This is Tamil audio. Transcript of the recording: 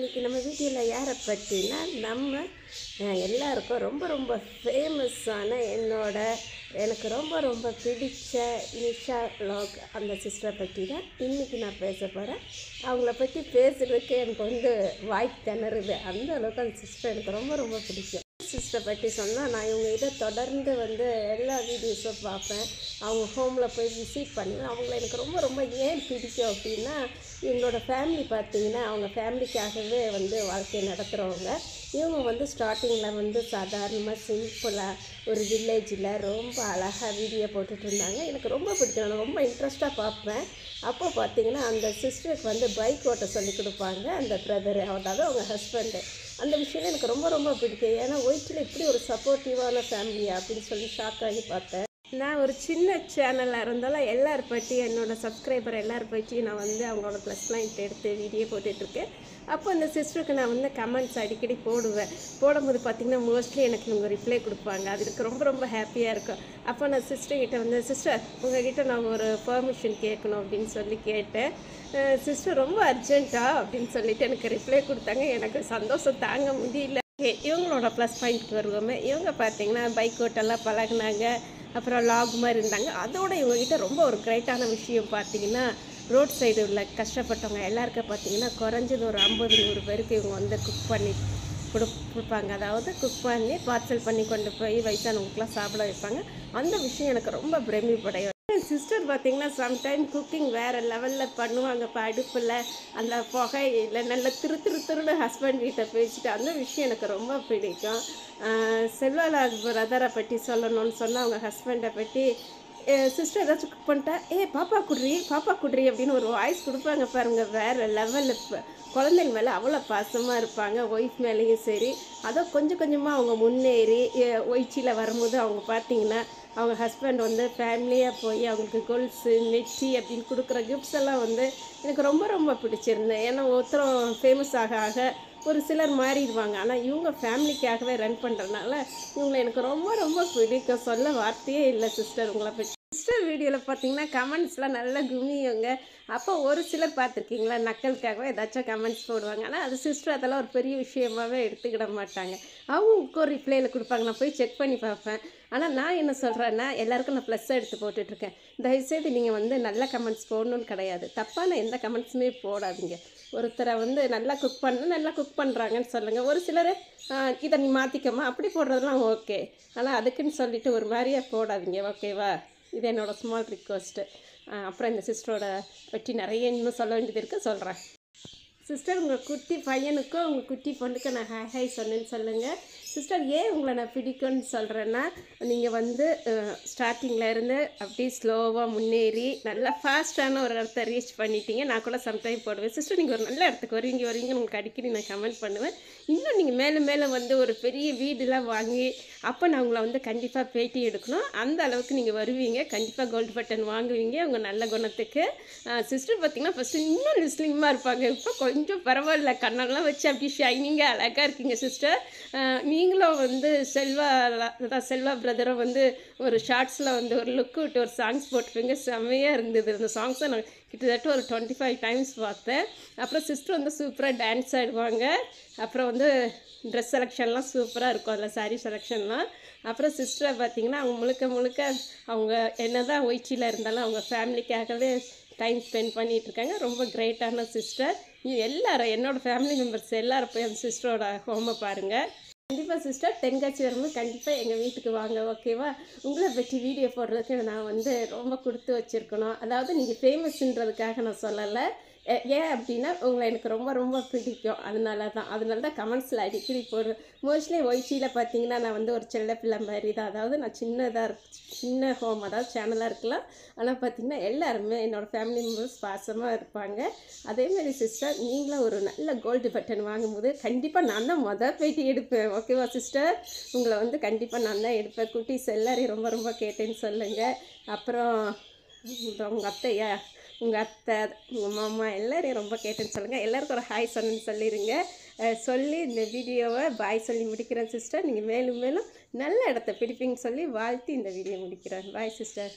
இன்றைக்கி நம்ம வீடியோவில் யாரை பற்றினா நம்ம எல்லாருக்கும் ரொம்ப ரொம்ப ஃபேமஸான என்னோட எனக்கு ரொம்ப ரொம்ப பிடித்த நிஷா லாக் அந்த சிஸ்டரை பற்றி தான் இன்றைக்கி நான் பேச போகிறேன் அவங்கள பற்றி பேசுகிறதுக்கு எனக்கு வந்து வாய் திணறுது. அந்த அளவுக்கு அந்த சிஸ்டர் எனக்கு ரொம்ப ரொம்ப பிடிக்கும். சிஸ்டரை பற்றி சொன்னால் நான் இவங்க இதை தொடர்ந்து வந்து எல்லா வீடியோஸும் பார்ப்பேன். அவங்க ஹோமில் போய் விசிட் பண்ணுவேன். அவங்கள எனக்கு ரொம்ப ரொம்ப ஏன் பிடிக்கும் அப்படின்னா இவங்களோட ஃபேமிலி பார்த்தீங்கன்னா அவங்க ஃபேமிலிக்காகவே வந்து வாழ்க்கையை நடத்துகிறவங்க இவங்க வந்து ஸ்டார்டிங்கில் வந்து சாதாரணமாக சிம்பிளாக ஒரு வில்லேஜில் ரொம்ப அழகாக வீடியோ போட்டுட்டு இருந்தாங்க. எனக்கு ரொம்ப பிடிக்கும். நான் ரொம்ப இன்ட்ரெஸ்ட்டாக பார்ப்பேன். அப்போ பார்த்தீங்கன்னா அந்த சிஸ்டருக்கு வந்து பைக் ஓட்ட சொல்லி கொடுப்பாங்க. அந்த பிரதர் அதாவது அவங்க ஹஸ்பண்டு அந்த விஷயம் எனக்கு ரொம்ப ரொம்ப பிடிக்கும். ஏன்னா ஒயிட்டில் இப்படி ஒரு சப்போர்ட்டிவான ஃபேமிலியா அப்படின்னு சொல்லி ஷாக் ஆகி பார்த்தேன். நான் ஒரு சின்ன சேனலாக இருந்தாலும் எல்லார் பற்றி என்னோட சப்ஸ்கிரைபர் எல்லார் பற்றியும் நான் வந்து அவங்களோட ப்ளஸ் பாயிண்ட் எடுத்து வீடியோ போட்டுட்ருக்கேன். அப்போ அந்த சிஸ்டருக்கு நான் வந்து கமெண்ட்ஸ் அடிக்கடி போடுவேன். போடும்போது பார்த்திங்கன்னா மோஸ்ட்லி எனக்கு இவங்க ரிப்ளை கொடுப்பாங்க. அது எனக்கு ரொம்ப ரொம்ப ஹாப்பியாக இருக்கும். அப்போ நான் சிஸ்டர்கிட்ட வந்து சிஸ்டர் உங்ககிட்ட நான் ஒரு பெர்மிஷன் கேட்கணும் அப்படின்னு சொல்லி கேட்டேன். சிஸ்டர் ரொம்ப அர்ஜென்ட்டா அப்படின்னு சொல்லிட்டு எனக்கு ரிப்ளை கொடுத்தாங்க. எனக்கு சந்தோஷம் தாங்க முடியல. ஓகே இவங்களோட ப்ளஸ் பாயிண்ட்க்கு வருவோமே இவங்க பார்த்தீங்கன்னா பைக் ஓட்டெல்லாம் பழகுனாங்க அப்புறம் லாக் மாதிரி இருந்தாங்க. அதோட இவங்ககிட்ட ரொம்ப ஒரு கிரேட்டான விஷயம் பார்த்தீங்கன்னா ரோட் சைடு உள்ள கஷ்டப்பட்டவங்க எல்லாருக்கும் பார்த்தீங்கன்னா குறைஞ்சது ஒரு ஐம்பது நூறு பேருக்கு இவங்க வந்து குக் பண்ணி கொடு கொடுப்பாங்க. அதாவது குக் பண்ணி பார்சல் பண்ணி கொண்டு போய் வயசானவங்களுக்குலாம் சாப்பிட வைப்பாங்க. அந்த விஷயம் எனக்கு ரொம்ப பிரமிப்படைய சிஸ்டர் பார்த்திங்கன்னா சம்டைம் குக்கிங் வேறு லெவலில் பண்ணுவாங்க. இப்போ அடுப்பில் அந்த புகையில் நல்ல திரு திரு திருன்னு ஹஸ்பண்ட் கிட்டே பேசிட்டு அந்த விஷயம் எனக்கு ரொம்ப பிடிக்கும். செல்வலா பிரதரை பற்றி சொல்லணும்னு சொன்னால் அவங்க ஹஸ்பண்டை பற்றி சிஸ்டர் ஏதாச்சும் குக் பண்ணிட்டா ஏ பாப்பா குட்ரி பாப்பா குட்ரி அப்படின்னு ஒரு வாய்ஸ் கொடுப்பாங்க பாருங்க வேறு லெவலில் இப்போ. குழந்தைங்க மேலே அவ்வளோ பாசமாக இருப்பாங்க ஒய்ஃப் மேலேயும் சரி. அதோ கொஞ்சம் கொஞ்சமாக அவங்க முன்னேறி ஒய்ச்சியில் வரும்போது அவங்க பார்த்தீங்கன்னா அவங்க ஹஸ்பண்ட் வந்து ஃபேமிலியாக போய் அவங்களுக்கு கொலுசு நெச்சி அப்படின்னு கொடுக்குற கிஃப்ட்ஸ் எல்லாம் வந்து எனக்கு ரொம்ப ரொம்ப பிடிச்சிருந்தேன் ஏன்னா ஒருத்தரும் ஃபேமஸ் ஆக ஆக ஒரு சிலர் மாறிடுவாங்க. ஆனால் இவங்க ஃபேமிலிக்காகவே ரன் பண்ணுறதுனால இவங்களை எனக்கு ரொம்ப ரொம்ப பிடிக்கும். சொல்ல வார்த்தையே இல்லை சிஸ்டர் உங்களை பற்றி சிஸ்டர் வீடியோவில் பார்த்தீங்கன்னா கமெண்ட்ஸ்லாம் நல்லா குமியுங்க. அப்போ ஒரு சிலர் பார்த்துருக்கீங்களா நக்கலுக்காகவே ஏதாச்சும் கமெண்ட்ஸ் போடுவாங்க. ஆனால் அது சிஸ்டர் அதெல்லாம் ஒரு பெரிய விஷயமாவே எடுத்துக்கிட மாட்டாங்க. அவங்களுக்கு ஒரு ரிப்ளையில் கொடுப்பாங்க. நான் போய் செக் பண்ணி பார்ப்பேன். ஆனால் நான் என்ன சொல்கிறேன்னா எல்லாருக்கும் நான் ப்ளஸ் எடுத்து போட்டுட்ருக்கேன். தயவுசெய்து நீங்கள் வந்து நல்ல கமெண்ட்ஸ் போடணும்னு கிடையாது. தப்பான எந்த கமெண்ட்ஸுமே போடாதீங்க. ஒருத்தரை வந்து நல்லா குக் பண்ண நல்லா குக் பண்ணுறாங்கன்னு சொல்லுங்கள் ஒரு சிலர் இதை நீ மாற்றிக்கமா அப்படி போடுறதுலாம் ஓகே ஆனால் அதுக்குன்னு சொல்லிவிட்டு ஒரு மாதிரியே போடாதீங்க. ஓகேவா இது என்னோடய ஸ்மால் ரிக்வஸ்ட்டு அப்புறம் இந்த சிஸ்டரோட பற்றி நிறைய இன்னும் சொல்ல வேண்டியது இருக்குது சொல்கிறேன் சிஸ்டர் உங்கள் குட்டி பையனுக்கும் உங்கள் குட்டி பொண்ணுக்கும் நான் ஹாய் ஹாய் சொன்னேன்னு சொல்லுங்கள் சிஸ்டர் ஏன் உங்களை நான் பிடிக்கும்னு சொல்கிறேன்னா நீங்கள் வந்து ஸ்டார்டிங்கில் இருந்து அப்படியே ஸ்லோவாக முன்னேறி நல்லா ஃபாஸ்ட்டான ஒரு இடத்த ரீச் பண்ணிட்டீங்க. நான் கூட சம்டைம் போடுவேன். சிஸ்டர் நீங்கள் ஒரு நல்ல இடத்துக்கு வருவீங்க வரீங்க உங்களுக்கு அடிக்கடி நான் கமெண்ட் பண்ணுவேன். இன்னும் நீங்கள் மேலே மேலே வந்து ஒரு பெரிய வீடுலாம் வாங்கி அப்போ நான் உங்களை வந்து கண்டிப்பாக பேட்டி எடுக்கணும். அந்த அளவுக்கு நீங்கள் வருவீங்க. கண்டிப்பாக கோல்டு பட்டன் வாங்குவீங்க. உங்கள் நல்ல குணத்துக்கு. சிஸ்டர் பார்த்தீங்கன்னா ஃபஸ்ட்டு இன்னும் லிஸ்லிங்மாக இருப்பாங்க. இப்போ கொஞ்சம் பரவாயில்ல. கண்ணெல்லாம் வச்சு அப்படி ஷைனிங்காக அழகாக இருக்கீங்க சிஸ்டர் நீங்களும் வந்து செல்வா செல்வா பிரதரும் வந்து ஒரு ஷார்ட்ஸில் வந்து ஒரு லுக் விட்டு ஒரு சாங்ஸ் போட்டிருப்பீங்க. செம்மையாக இருந்தது. அந்த சாங்ஸை நான் கிட்டத்தட்ட ஒரு டுவெண்ட்டி ஃபைவ் டைம்ஸ் பார்த்தேன். அப்புறம் சிஸ்டர் வந்து சூப்பராக டான்ஸ் ஆடுவாங்க. அப்புறம் வந்து ட்ரெஸ் செலெக்ஷன்லாம் சூப்பராக இருக்கும். அதில் சாரீ செலெக்ஷன்லாம் அப்புறம் சிஸ்டரை பார்த்தீங்கன்னா அவங்க முழுக்க முழுக்க அவங்க என்ன தான் ஒய்ச்சியில் இருந்தாலும் அவங்க ஃபேமிலிக்காகவே டைம் ஸ்பெண்ட் பண்ணிகிட்ருக்காங்க ரொம்ப கிரேட்டான சிஸ்டர் எல்லாரும் என்னோடய ஃபேமிலி மெம்பர்ஸ் எல்லோரும் போய் அந்த சிஸ்டரோட ஹோமை பாருங்கள் கண்டிப்பாக சிஸ்டர் தென்காட்சி வரும்போது கண்டிப்பாக எங்கள் வீட்டுக்கு வாங்க ஓகேவா உங்களை பற்றி வீடியோ போடுறதுக்கு நான் வந்து ரொம்ப கொடுத்து வச்சுருக்கணும். அதாவது நீங்கள் ஃபேமஸ்ன்றதுக்காக நான் சொல்லலை. ஏன் அப்படின்னா உங்களை எனக்கு ரொம்ப ரொம்ப பிடிக்கும். அதனால தான் அதனால தான் கமெண்ட்ஸில் அடிக்கடி போடுறேன் மோஸ்ட்லி ஒய்சியில் பார்த்தீங்கன்னா நான் வந்து ஒரு செல்ல பிள்ளை மாதிரி தான். அதாவது நான் சின்னதாக இருக்கு சின்ன ஹோம் அதாவது சேனலாக இருக்கலாம். ஆனால் பார்த்தீங்கன்னா எல்லாருமே என்னோடய ஃபேமிலி மெம்பர்ஸ் பாசமாக இருப்பாங்க. அதேமாரி சிஸ்டர் நீங்களும் ஒரு நல்ல கோல்டு பட்டன் வாங்கும்போது கண்டிப்பாக நான் தான் மொதல் பேட்டி எடுப்பேன். ஓகேவா சிஸ்டர் உங்களை வந்து கண்டிப்பாக நான் தான் எடுப்பேன். குட்டீஸ் எல்லாரையும் ரொம்ப ரொம்ப கேட்டேன்னு சொல்லுங்கள் அப்புறம் உங்கள் அத்தையா? உங்கள் அத்தை உங்கள் மாமா எல்லோரையும் ரொம்ப கேட்டேன்னு சொல்லுங்கள் எல்லாருக்கும் ஒரு ஹாய் சொன்னேன்னு சொல்லிடுங்க சொல்லி இந்த வீடியோவை பாய் சொல்லி முடிக்கிறேன் சிஸ்டர் நீங்கள் மேலும் மேலும் நல்ல இடத்த பிடிப்பீங்கன்னு சொல்லி வாழ்த்தி இந்த வீடியோ முடிக்கிறேன். Bye sister